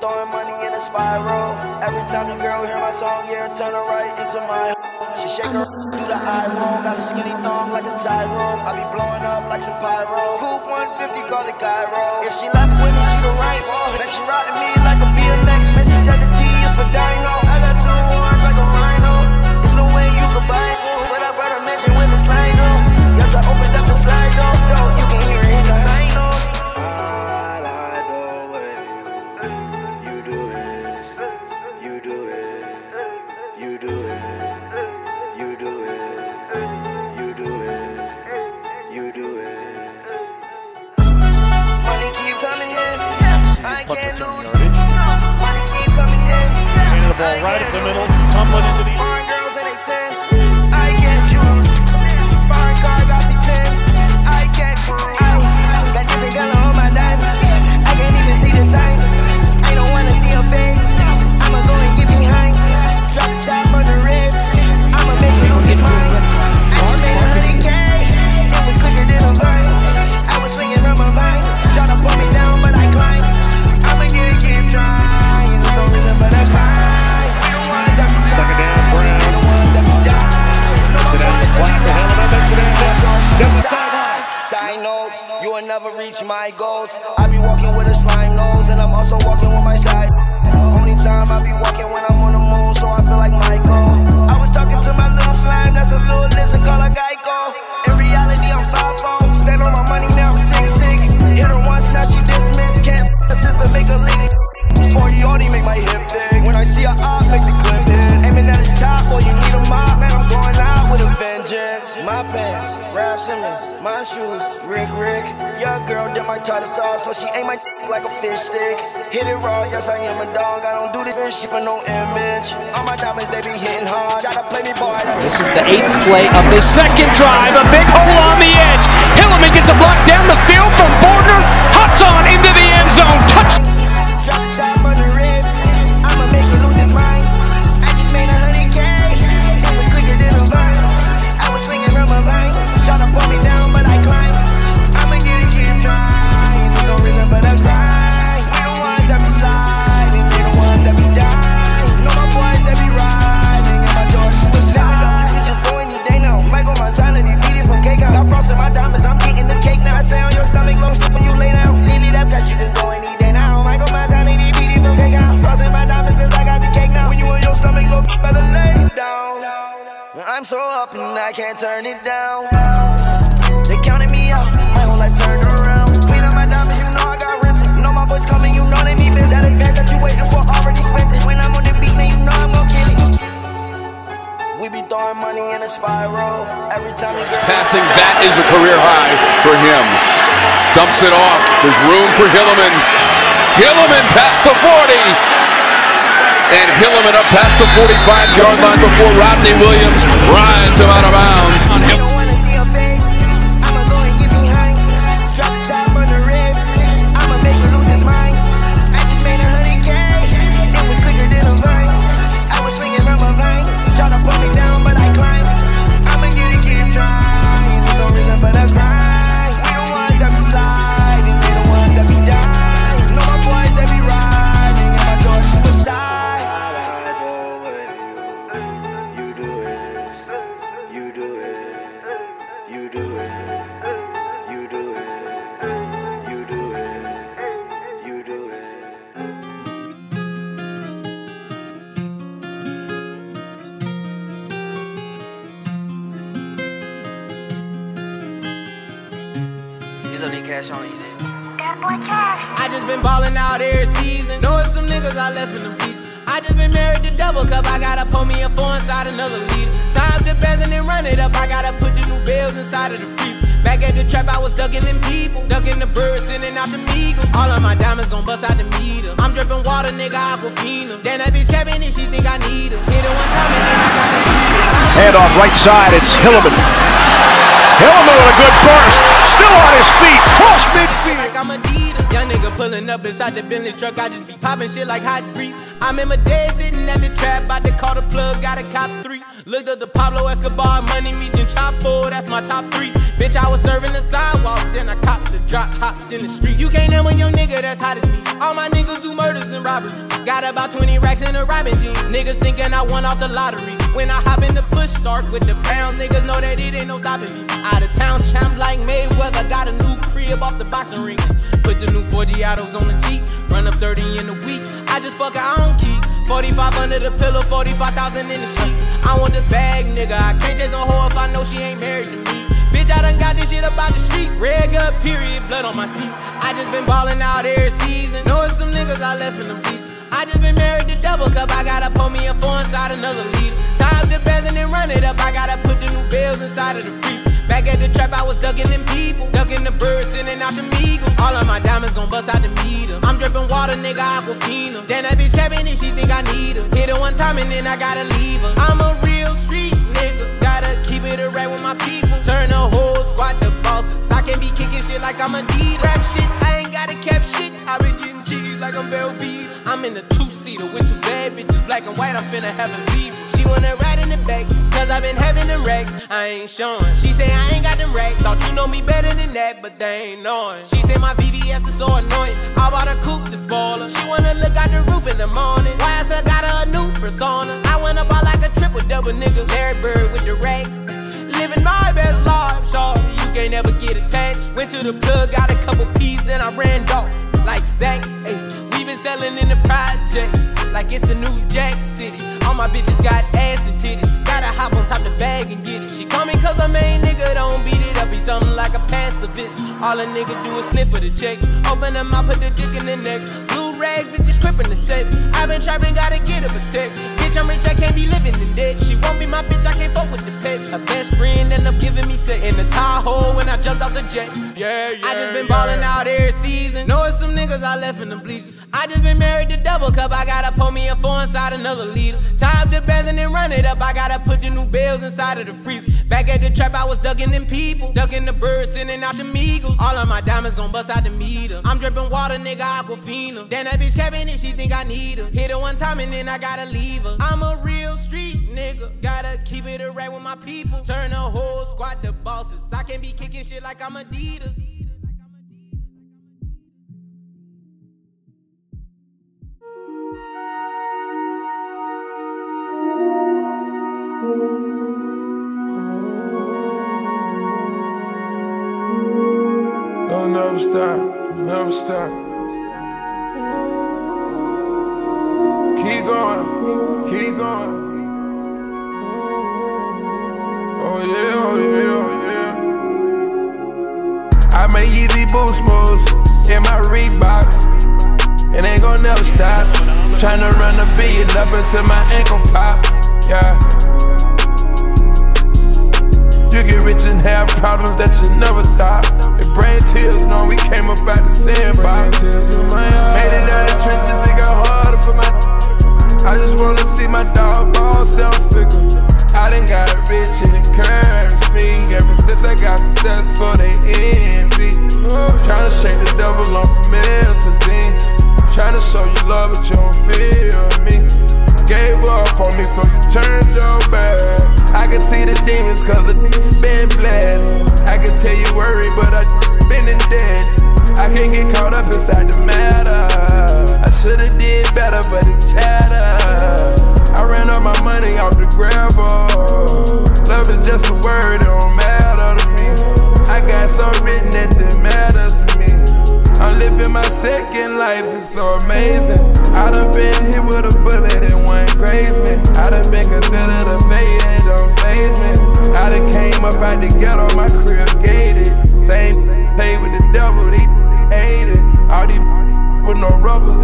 throwing money in a spiral. Every time the girl hear my song, yeah, turn her right into my. She shake her do the eye roll. Got a skinny thong like a tie rope. I be blowing up like some pyro. Coupe 150, call it gyro. If she left with me, she the right. One. Man, she riding me like a BMX. Man, she said the D is for Dino. You do it. You do it. You do it. You do it. Money keep coming in. I can't lose. Money keep coming in. Handing the ball right up the middle, tumbling into the. Never reach my goals. I be walking with a slime nose, and I'm also walking with my side. Only time I be walking when I'm on the moon, so I feel like Michael. I was talking to my little slime, that's a little lizard call I Geico. My tartar sauce, so she ate my like a fish stick. Hit it raw, yes, I am a dog. I don't do this shit for no image. All my diamonds, they be hitting hard. Try to play me, boy. This is the eighth play of the second drive. A big hole on the edge. Hilliman gets a block down the field from Bordner. Hops on into the end zone. Touch. I'm so up and I can't turn it down. They counted me out, my whole life turned around. Clean up my diamonds, you know I got rented. Know my boys coming, you know they need this. That advance that you waiting for already spent it. When I'm on the beat, man, you know I'm gon' kill it. We be throwing money in a spiral. Every time we get Passing, that is a career high for him. Dumps it off. There's room for Hilliman. Hilliman past the 40. And Hilliman up past the 45-yard line before Rodney Williams rides him out of bounds. It's only cash on you, nigga. I just been ballin' out every season. Know it's some niggas I left in the beach. I just been married to double cup. I gotta pull me a four inside another leader. Time to best and then run it up. I gotta put the new bells inside of the freezer. Back the trap, I was ducking them people. Ducking the birds, sending out the meagles. All of my diamonds gon' bust out the meter. I'm dripping water, nigga, Aquafina. Damn, that bitch capping if she think I need her. Hit it one time and then I gotta leave. Hand off right side. It's Hilliman. Hilliman with a good burst. Still on his feet. Cross midfield. Like. Young nigga pulling up inside the Bentley truck, I just be popping shit like hot grease. I'm in my day sitting at the trap, about to call the plug, got a cop three. Looked up the Pablo Escobar, money meeting Chapo, that's my top three. Bitch, I was serving the sidewalk, then I copped the drop, hopped in the street. You can't name a young nigga that's hot as me. All my niggas do murders and robberies. Got about 20 racks in a robbing jean. Niggas thinking I won off the lottery. When I hop in the push start with the pounds, niggas know that it ain't no stopping me. Out of town champ like Mayweather, got a new crib off the boxing ring. Put the new 4G autos on the Jeep, run up 30 in a week. I just fuck her, I don't keep. 45 under the pillow, 45,000 in the sheets. I want the bag, nigga. I can't chase no hoe if I know she ain't married to me. Bitch, I done got this shit about the street. Red gut, period, blood on my seat. I just been ballin' out every season. Know it's some niggas I left in the beach. I just been married to double cup. I gotta pull me a four inside another leader. Tie up the bands and then run it up. I gotta put the new bills inside of the freezer. Back at the trap, I was ducking them people. Ducking the birds, sending out the meagles. All of my diamonds gon' bust out the meter. I'm dripping water, nigga, Aquafina. Then that bitch capping if she think I need her. Hit her one time and then I gotta leave her. I'm a real street nigga. Gotta keep it a with my people. Turn the whole squad to bosses. I can't be kicking shit like I'm a leader. Rap shit, I ain't gotta cap shit. I been getting cheese like I'm Velveeta. I'm in a two-seater with two black and white. I'm finna have a zebra. She wanna ride in the back, cause I been having them racks. I ain't showing. She say I ain't got them racks. Thought you know me better than that, but they ain't knowing. She say my VVS is so annoying. I bought a coupe to spoil her. She wanna look out the roof in the morning. Why I got her a new persona. I went up out like a triple double nigga. Larry Bird with the racks. Living my best life, sure. You can't never get attached. Went to the plug, got a couple P's, then I ran off. Like Zach, hey. Been selling in the projects. Like it's the new Jack City. All my bitches got ass and titties. Gotta hop on top the bag and get it. She call me cause I'm main nigga, don't beat it up. Be something like a pacifist. All a nigga do is sniff for the check. Open them out, put the dick in the neck. Blue rags, bitches crippin' the set. I been trapping, gotta get a protect. Bitch, I'm rich, I can't be living in debt. She won't be my bitch, I can't fuck with the pets. Her best friend end up giving me set in the Tahoe when I jumped off the jet. Yeah, yeah. I just been ballin' out every season. Know it's some niggas I left in the bleachers. I just been married to double cup. I gotta pull me a four inside another leader. Tie up the bands and then run it up. I gotta put the new bells inside of the freezer. Back at the trap, I was ducking them people. Ducking the birds, sending out the meagles. All of my diamonds gon' bust out the meter. I'm dripping water, nigga, Aquafina. Then that bitch capping if she think I need her. Hit her one time and then I gotta leave her. I'm a real street nigga. Gotta keep it a right with my people. Turn the whole squad to bosses. I can't be kicking shit like I'm Adidas. Never stop, never stop. Keep going. Oh yeah, oh yeah, oh yeah. I make easy boost moves in my Reeboks. It ain't gon' never stop. Tryna run a billion up until my ankle pop. Yeah. You get rich and have problems that you never thought. And brain tears, know we came up out the sandbox. Made it out of trenches, it got harder for my. I just wanna see my dog ball self figure. I done got rich and encouraged me. Ever since I got successful, they envy. Tryna shake the devil on promethazine. Tryna show you love, but you don't feel me. Gave up on me, so you turned your back. I can see the demons, cause it been blessed. I can tell you worried, but I been in debt. I can't get caught up inside the matter. I should've did better, but it's chatter. I ran up my money off the gravel. Love is just a word, it don't matter to me. I got so written that it matters to me. I'm living my second life, it's so amazing. I done been hit with a bullet and one graze me. I done been considered a failure, it don't phase me. I done came up out the ghetto, my career gated. Same play with the devil, they hate it. All these with no rubbers,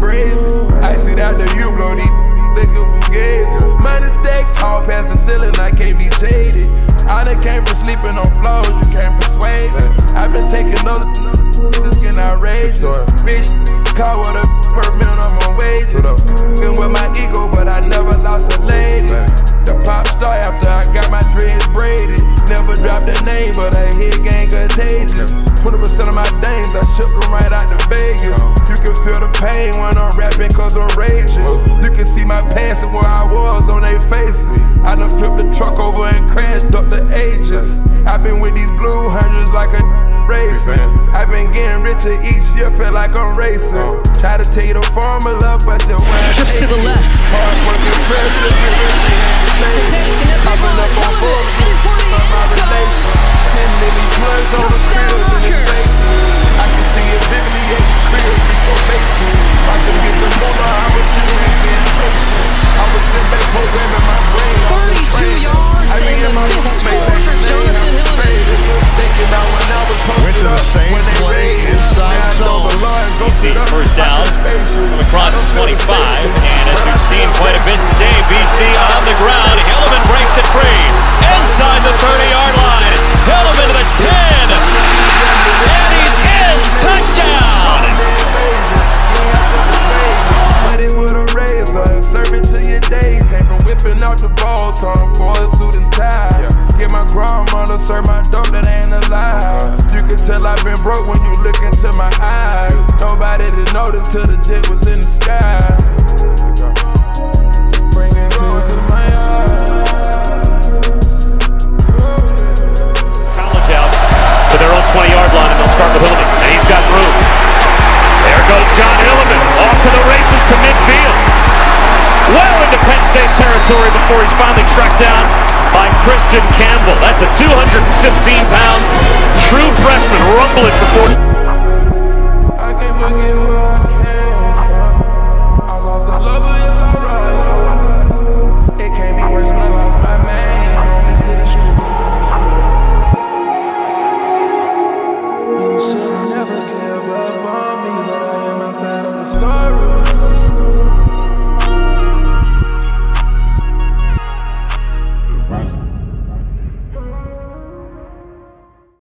brazen. I see that the you blow these niggas from gazing. Money stack tall past the ceiling, I can't be jaded. I done came from sleeping on floors, you can't persuade me. I've been taking other just getting outrageous. Bitch, caught with a permit on my wages. Been with my ego, but I never lost a lady. The pop star after I got my dreads braided. Dropped a name, but I hit gang contagious. 20% of my dames, I shook them right out to Vegas. You can feel the pain when I'm rapping cause I'm raging. You can see my past and where I was on their faces. I done flipped the truck over and crashed up the agents. I've been with these blue hundreds like a racing. I've been getting richer each year, feel like I'm racing. Try to tell you the formula, but your Came out the ball, time for a suit and tie. Get my grandmother serve my dope that ain't alive. You can tell I've been broke when you look into my eyes. Nobody to notice till the jet was in the sky. Territory before he's finally tracked down by Christian Campbell. That's a 215 pound true freshman rumbling for 40. I can't forget